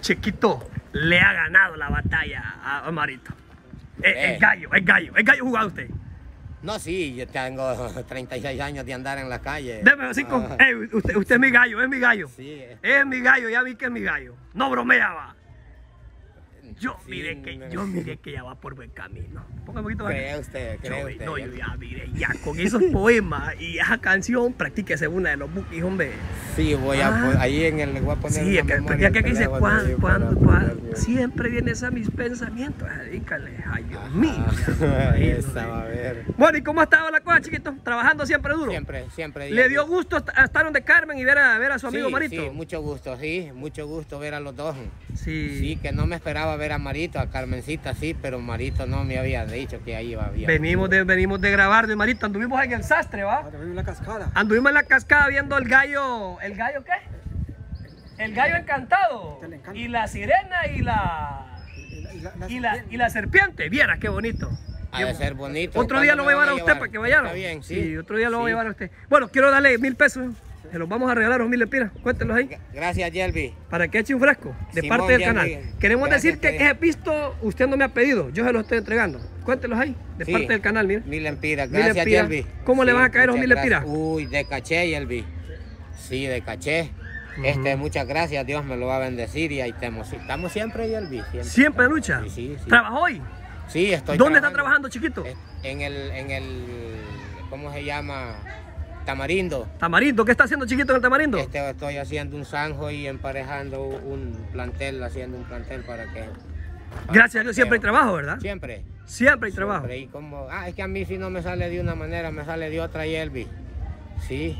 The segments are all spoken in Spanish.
Chiquito le ha ganado la batalla a, Marito. Es, Eh. es gallo, es gallo, es gallo jugado usted. No, sí, yo tengo 36 años de andar en la calle. Deme cinco. Ah, Ey, usted, usted es mi gallo, es mi gallo. Sí, eh. Es mi gallo, ya vi que es mi gallo. No bromeaba. Yo Sí, miré que, no. yo miré que ya va por buen camino. Ponga un poquito más. Cree usted, cree Yo, usted. no, yo ya miré, ya con esos poemas y esa canción, practíquese una de los bookies, hombre. Sí, voy a Ah. pon- ahí en el le voy a poner Sí, que, memoria en aquí dice, para cuando, poner- siempre vienes a mis pensamientos, dedícale, ay Dios mío. Ya, Esa va a ver. Bueno, ¿y cómo ha estado la cosa, chiquito? Trabajando siempre duro. Siempre, siempre. ¿Le dio gusto est- estar donde Carmen y ver a, ver a su amigo sí, Marito? Sí, mucho gusto, sí, mucho gusto ver a los dos. Sí. Sí, que no me esperaba ver a Marito, a Carmencita sí, pero Marito no me había dicho que ahí iba bien. Venimos de, venimos de grabar de Marito, anduvimos en el sastre, ¿va? Ahora vemos la cascada. Anduvimos en la cascada viendo el gallo, ¿el gallo qué? El gallo encantado. Y la sirena y la Y la- y la- la y la, serpiente. y la serpiente. Viera qué bonito. Ha de ser bonito. Otro día ¿Cuándo lo voy a llevar a usted para que vayamos. Está bien, sí. otro día lo voy a Sí. llevar a usted. Bueno, quiero darle mil pesos. Se los vamos a regalar los mil lempiras. Cuéntelos ahí. Gracias, Yelvi. Para que eche un fresco de Simón, parte del canal. Queremos gracias, decir que ese pisto usted no me ha pedido. Yo se lo estoy entregando. Cuéntelos ahí. De Sí. parte del canal, mire. Mil empiras. Mil Gracias. Yelvi. ¿Cómo le van a caer los mil empiras? gracias. Uy, de caché, Yelvi. Sí, de caché. Este, muchas gracias, Dios me lo va a bendecir y ahí estamos. Estamos siempre, Yelvi. Siempre, Siempre estamos. lucha. Sí, sí, sí. ¿Trabajó hoy? Sí, estoy ¿Dónde está trabajando, chiquito? En el, en el, ¿cómo se llama? Tamarindo. Tamarindo. ¿Qué está haciendo chiquito en el tamarindo? Este, estoy haciendo un zanjo y emparejando un plantel, haciendo un plantel para que... para Gracias a Dios siempre hay trabajo, ¿verdad? Siempre. Siempre hay trabajo. Y como, ah, es que a mí si no me sale de una manera, me sale de otra, Yelvi. Sí.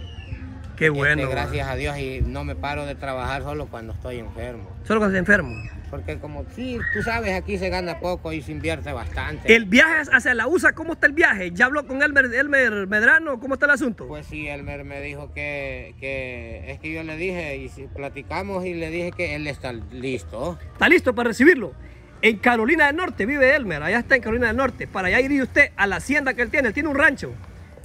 Qué bueno. Este, gracias a Dios y no me paro de trabajar solo cuando estoy enfermo. Solo cuando se enfermo. Porque como, sí, tú sabes, aquí se gana poco y se invierte bastante. El viaje hacia la USA, ¿cómo está el viaje? ¿Ya habló con Elmer, Elmer Medrano? ¿Cómo está el asunto? Pues sí, Elmer me dijo que, que es que yo le dije y si platicamos y le dije que él está listo. ¿Está listo para recibirlo? En Carolina del Norte vive Elmer, allá está en Carolina del Norte. Para allá iría usted a la hacienda que él tiene, él tiene un rancho.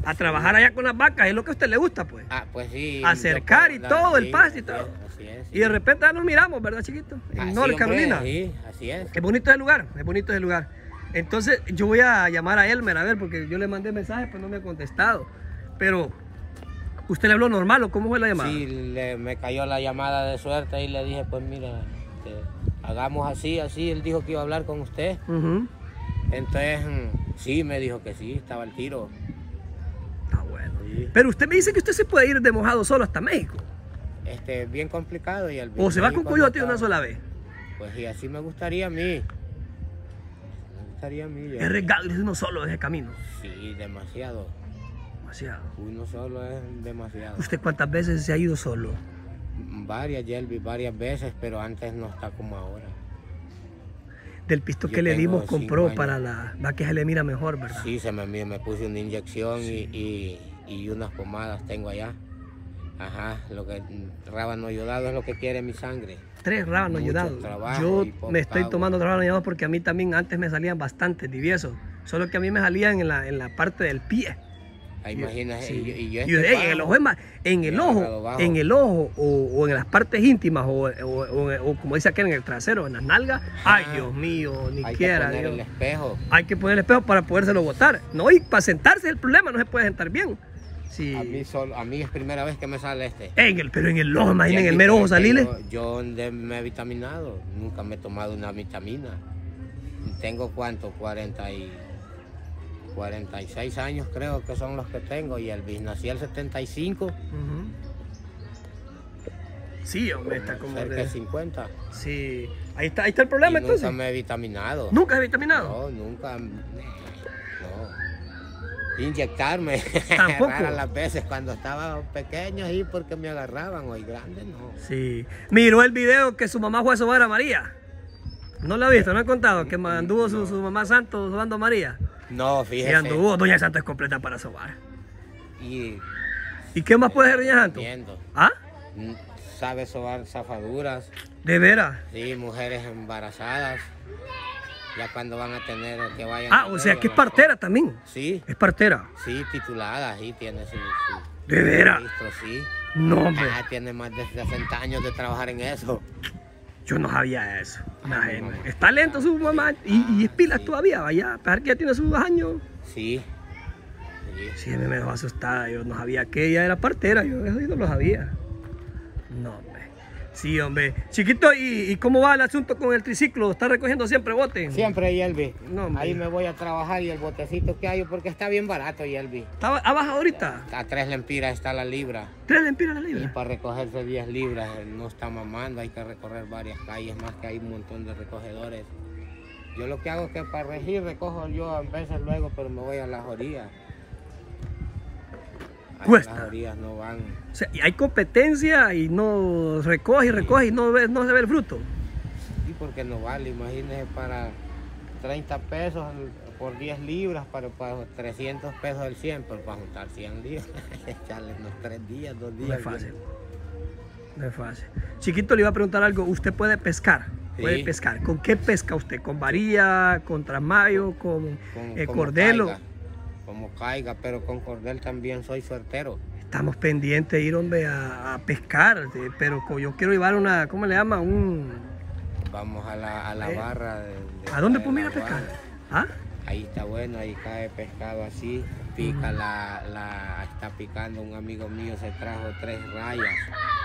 A trabajar allá con las vacas, es lo que a usted le gusta, pues. Ah, pues sí. Acercar y todo, el pasto y todo. Así es. Y de repente ya nos miramos, ¿verdad, chiquito? En North Carolina. Sí, así es. Es bonito el lugar, es bonito el lugar. Entonces yo voy a llamar a Elmer a ver, porque yo le mandé mensajes, pues no me ha contestado. Pero, ¿usted le habló normal o cómo fue la llamada? Sí, le- me cayó la llamada de suerte y le dije, pues mira, este, hagamos así, así. Él dijo que iba a hablar con usted. Entonces, mm, sí, me dijo que sí, estaba el tiro. Sí. Pero usted me dice que usted se puede ir de mojado solo hasta México. Este, bien complicado y el O se va con Coyote está- una sola vez. Pues sí, así me gustaría a mí. Me gustaría a mí. Es regalo uno solo ese camino. Sí, demasiado. Demasiado. Uno solo es demasiado. ¿Usted cuántas veces se ha ido solo? Varias, Yelvi, varias veces, pero antes no está como ahora. Del pisto Yo que le dimos compró años. para la... Va que se le mira mejor, ¿verdad? Sí, se me, me puse una inyección y, y, y unas pomadas tengo allá. Ajá, lo que rábano ayudado es lo que quiere mi sangre. Tres rábanos ayudados. Yo y me estoy tomando rábanos ayudados porque a mí también antes me salían bastante tibiesos. Solo que a mí me salían en la, en la parte del pie. Ah, Imagínate, Sí. y, yo- y yo Y, este ey, en el ojo en el ojo, en el ojo o, o en las partes íntimas o, o- o- como dice aquel en el trasero, en las nalgas. Ay, Ajá. Dios mío, ni hay que quiera. poner el Dios. espejo. Hay que poner el espejo para podérselo botar. No, y para sentarse el problema, no se puede sentar bien. Sí. A mí solo, a mí es primera vez que me sale este. En el, pero en el ojo, imaginen, en el mero ojo que salirle. Yo, yo donde me he vitaminado, nunca me he tomado una vitamina. Tengo cuánto, 40 y 46 años creo que son los que tengo y el bis nací el 75, Ujú. Sí, hombre, está como cerca de- de 50. Sí, ahí está, ahí está el problema y entonces. nunca me he vitaminado. ¿Nunca has vitaminado? No, nunca. Inyectarme. Tampoco. Raras las veces cuando estaba pequeño y porque me agarraban, hoy grande no. Sí. Miró el video que su mamá fue a sobar a María. No lo ha visto, no ha contado que anduvo su, su mamá Santo sobando a María. No, Y fíjese. anduvo, Doña Santo es completa para sobar. Y ¿Y qué más puede hacer Doña Santo? viendo. ¿Ah? Mm, Sabe sobar zafaduras, ¿De veras? sí, mujeres embarazadas. Ya cuando van a tener que vayan. Ah, o sea que es partera también. Sí, Es partera. sí, titulada, sí, tiene su. su ¿De veras? registro, sí. No, hombre. Ah, tiene más de 60 años de trabajar en eso. Yo no sabía eso. Ay, Imagínate. mamá. Está lento su mamá y, y es pilas todavía, vaya. A pesar que ya tiene sus años. Sí. Sí. Sí, me dejó asustada. Yo no sabía que ella era partera. Yo eso yo no lo sabía. No. Sí, hombre. Chiquito, ¿y, y cómo va el asunto con el triciclo? ¿Está recogiendo siempre bote? Siempre, Yelvi. No, hombre. Ahí me voy a trabajar y el botecito que hay, porque está bien barato, Yelvi. ¿Está, ¿Ha bajado ahorita? A tres lempiras está la libra. ¿Tres lempiras la Y libra? para recogerse 10 libras eh, no está mamando, hay que recorrer varias calles, más que hay un montón de recogedores. Yo lo que hago es que para regir recojo yo a veces luego, pero me voy a las orillas. Cuesta. Las orillas no van. O sea, y hay competencia y no recoge y recoge y no, ve- no se ve el fruto. Sí, porque no vale, imagínese para 30 pesos por 10 libras, para, para 300 pesos el 100, pero para juntar 100 libras, echarle unos 3 días, 2 días. No es fácil. No es fácil. Chiquito, le iba a preguntar algo. ¿Usted puede pescar? Puede Sí. pescar. ¿Con qué pesca usted? ¿Con varilla? ¿Con tramayo? ¿Con Con- eh, cordelo? Como caiga, pero con cordel también soy suertero. Estamos pendientes de ir, hombre, a, a pescar. eh, Pero yo quiero llevar una, ¿cómo le llama? Un... Vamos a la, a la Eh, barra. de- de- ¿A dónde de podemos ir a pescar? ¿Ah? Ahí está bueno, ahí cae pescado así. Pica la, la, está picando un amigo mío, se trajo tres rayas.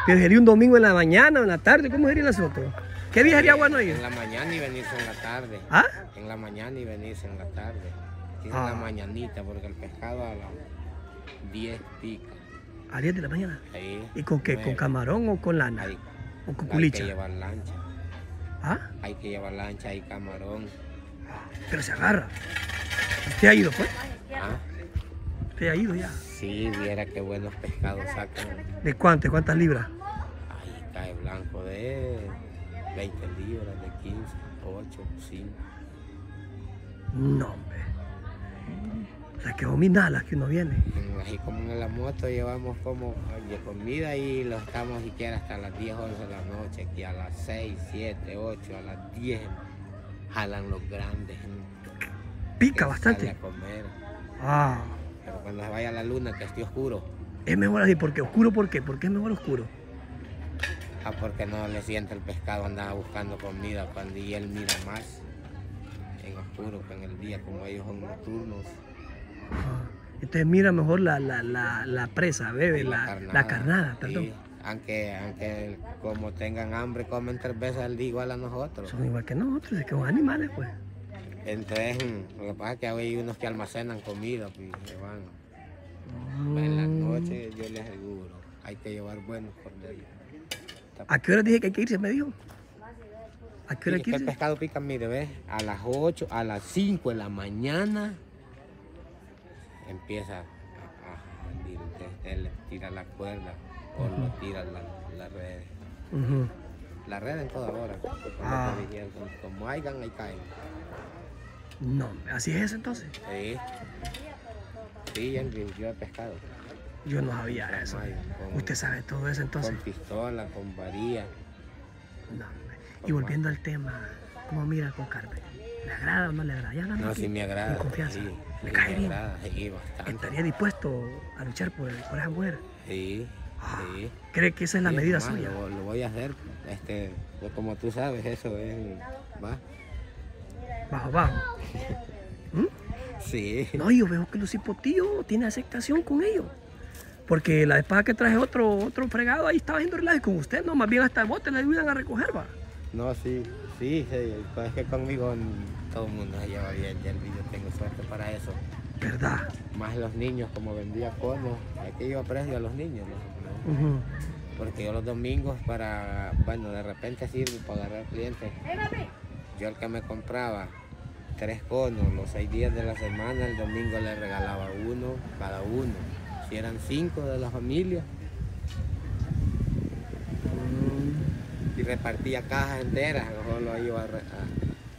Pero sería un domingo en la mañana o en la tarde. ¿Cómo sería el asunto? ¿Qué día sería bueno ir? En la mañana y venirse en la tarde. ¿Ah? En la mañana y venirse en la tarde. Sí, En Ah. la mañanita, porque el pescado a las 10 pica. A 10 de la mañana. Ahí, ¿Y con qué? ¿Con camarón o con lana? Ahí, ¿O con hay que culicha? llevar lancha. ¿Ah? Hay que llevar lancha y camarón. Pero se agarra. ¿Usted ha ido, pues? Ah, Usted ha ido ya. sí, viera qué buenos pescados sacan. ¿De cuánto? ¿De cuántas libras? Ahí cae blanco de 20 libras, de 15, 8, 5. No, hombre. O sea, que dominadas que uno viene. Así como en la moto llevamos como de comida y lo estamos siquiera hasta las 10, 11 de la noche, aquí a las 6, 7, 8, a las 10 jalan los grandes. Pica bastante. a comer. Ah. Pero cuando se vaya la luna, que esté oscuro, Es mejor así, porque oscuro, ¿por qué? ¿Por qué es mejor oscuro? ah, porque no le siente el pescado, andaba buscando comida cuando y él mira más en oscuro que en el día, como ellos son nocturnos. Ah. Entonces mira mejor la, la, la, la presa, bebe, la, la carnada, perdón. sí. Aunque, aunque como tengan hambre, comen tres veces al día igual a nosotros. Son igual que nosotros, es que son animales, pues. Entonces, mm, lo que pasa es que hay unos que almacenan comida pues, se van. Mm. En las noches, yo les aseguro, hay que llevar buenos corderos. ¿A qué hora dije que hay que irse, me dijo? ¿A qué hora que el pescado pica, mire, ¿ves? A las 8, a las 5 de la mañana empieza a, a él tira la cuerda o lo tira la, la red. Ujú. La red en toda hora. como Ah. Como hayan, ahí caen. No, así es eso entonces. Sí. Sí, Henry, yo he pescado. Yo no sabía eso. Con- Usted sabe todo eso entonces. Con pistola, con varilla. No. Y volviendo al tema, ¿cómo mira con Carmen? ¿Le agrada o no le agrada? Ya No, sí me agrada. En confianza. Sí, ¿Le sí cae me bien? agrada, sí, bastante. ¿Estaría dispuesto a luchar por, por esa mujer? Sí, Ah, sí. ¿Cree que esa es la Sí, medida suya? Lo, lo voy a hacer, este, pues como tú sabes, eso es, va. Bajo, bajo. ¿Mm? Sí. No, yo veo que los hipotíos tiene aceptación con ellos. Porque la vez pasada que traje otro, otro fregado, ahí estaba haciendo relajo con usted, no, más bien hasta el bote le ayudan a recoger, va. No, sí, sí, sí, pues es que conmigo todo el mundo se lleva bien, ya yo tengo suerte para eso. ¿Verdad? Más los niños, como vendía conos, aquí yo aprecio a los niños. Porque yo los domingos para, bueno, de repente sirve para agarrar clientes. Yo el que me compraba tres conos los seis días de la semana, el domingo le regalaba uno cada uno. Si eran cinco de la familia, y repartía cajas enteras, mejor lo iba a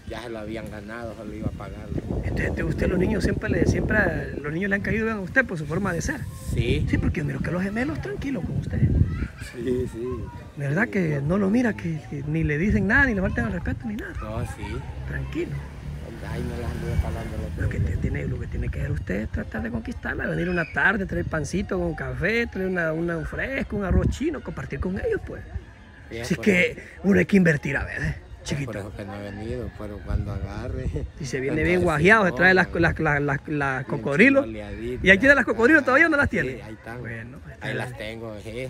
ya se lo habían ganado, se lo iba a pagar. Entonces, usted los niños siempre le, siempre los niños le han caído bien a usted por su forma de ser. Sí, Sí, porque miro que los gemelos tranquilos con usted. sí, sí. ¿Verdad que no lo mira, que, que ni le dicen nada, ni le faltan el respeto, ni nada? No, sí. Tranquilo. Las anduve pagando los Lo que, tiene, lo que tiene que hacer usted es tratar de conquistarla, venir una tarde, traer pancito con café, traer una, una- un fresco, un arroz chino, compartir con ellos, pues. Y es Así que uno hay que invertir a ver, ¿eh? Por chiquito. eso que no he venido, pero cuando agarre. Si se viene bien guajeado, se trae las, las, las, las, bien cocodrilos. ¿Y ahí tiene las cocodrilos todavía o no las Sí, tiene? ahí están. Bueno, pues, Ahí las tengo, sí.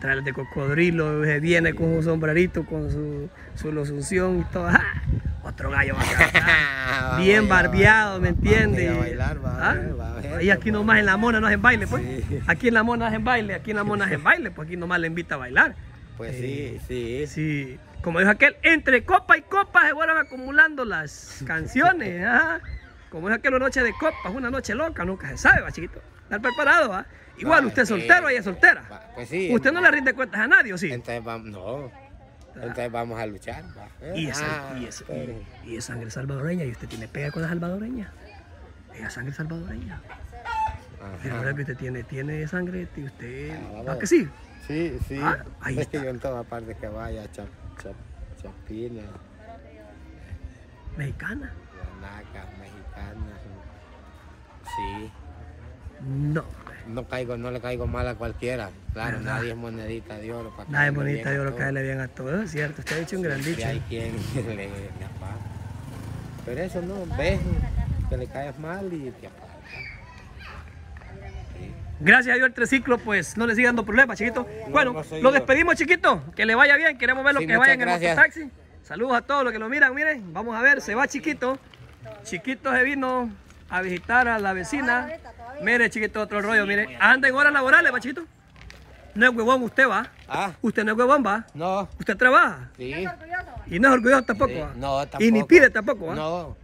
trae las de cocodrilo, se viene con su sombrerito, con su, su losunción y todo. ¡Ah! Otro gallo va a Bien barbeado, ¿me entiendes? ir a bailar, va a ¿Ah? ver, va a ver, Ahí aquí nomás en la mona no hacen baile, pues. Sí. Aquí en la mona hacen baile, aquí en la mona hacen baile, pues aquí nomás le invita a bailar. Pues Eh, sí, sí. Sí, como dijo aquel, entre copa y copa se fueron acumulando las canciones. Como dijo aquel, una noche de copas, una noche loca, nunca se sabe, va chiquito. Estar preparado, va. Igual, Va, usted es soltero, ella es soltera. Va, Pues sí. Usted no le rinde cuentas a nadie, ¿o sí? Entonces vamos, no. Entonces vamos a luchar. va. Y es, Ah, y, es, pero- y- y es sangre salvadoreña, y usted tiene pega con la salvadoreña. Ella es sangre salvadoreña. Ajá. verdad que usted tiene, tiene sangre, y usted. Ah, ¿Va vamos. que sí? Sí, sí. Ah, ahí es que yo en todas partes que vaya, chap, chap, chapina, Mexicana. guanacas, mexicanas. Sí. No. No caigo, no le caigo mal a cualquiera. Claro, ¿Verdad? nadie es monedita de oro. Para caerle bonita bien de oro caerle bien a todos, es cierto. Usted ha dicho un gran dicho. hay quien le, le. Pero eso no, ves que le caes mal y te apaga. Gracias a Dios el triciclo, pues no le sigue dando problemas, chiquito. Bueno, no lo despedimos, chiquito. Que le vaya bien. Queremos ver lo Sí, que vayan en el mototaxi. Saludos a todos los que lo miran. Miren, vamos a ver, se va chiquito. Chiquito se vino a visitar a la vecina. Mire, chiquito, otro rollo, mire. Anda en horas laborales, va, chiquito. No es huevón usted, va. Ah, Usted no es huevón, va. no, Usted trabaja. sí. Y no es orgulloso tampoco, sí. va. No, tampoco. Y ni pide tampoco, va. No,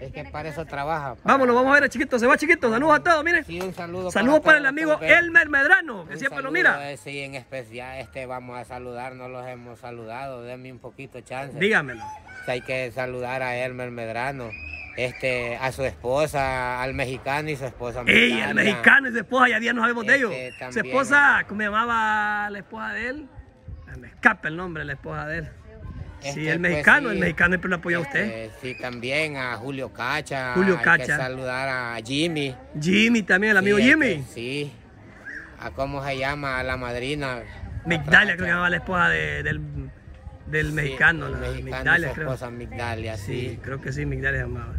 es que para eso trabaja. para- Vámonos, vamos a ver a chiquito. Se va chiquito. Saludos a todos, miren. Sí, un saludo. Saludos para el todos amigo los que- Elmer Medrano, que Un siempre lo mira. eh, sí, en especial, este vamos a saludar, no los hemos saludado, denme un poquito de chance. Dígamelo. Hay que saludar a Elmer Medrano, este, a su esposa, al mexicano y su esposa Ey, mexicana. el mexicano y su esposa, ya día no sabemos de ellos. Este, Su esposa, ¿cómo se llamaba la esposa de él? Me escapa el nombre de la esposa de él. Sí, Este, el pues, mexicano, sí. el mexicano siempre lo apoya a usted. Eh, sí, también a Julio Cacha. Julio Hay Cacha. que saludar a Jimmy. Jimmy también, el amigo Sí, hay Jimmy. que- sí. A cómo se llama, a la madrina. Migdalia, creo que llamaba la esposa de- del, del Sí, mexicano, la mexicano Migdalia, su creo. esposa Migdalia, Sí, sí. creo que sí, Migdalia se llamaba.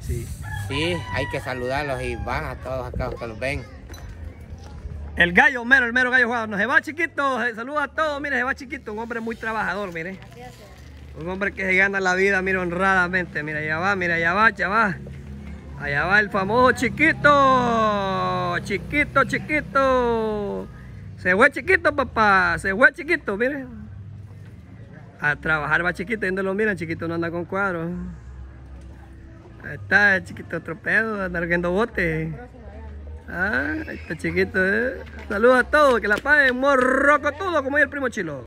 Sí. Sí, hay que saludarlos y van a todos acá que los ven. El gallo, mero, el mero gallo jugador. No se va chiquito, saluda a todos, mire, se va chiquito, un hombre muy trabajador, mire. Un hombre que se gana la vida, mire, honradamente. Mira, allá va, mira, allá va, va. Allá va el famoso chiquito. Chiquito, chiquito. Se fue chiquito, papá. Se fue chiquito, mire. A trabajar va chiquito, y donde lo miran, chiquito no anda con cuadros. Ahí está, el chiquito otro pedo, anda viendo bote. Ah, ahí está chiquito, eh. Saludos a todos, que la paguen morroco todo, como dice el primo chilo.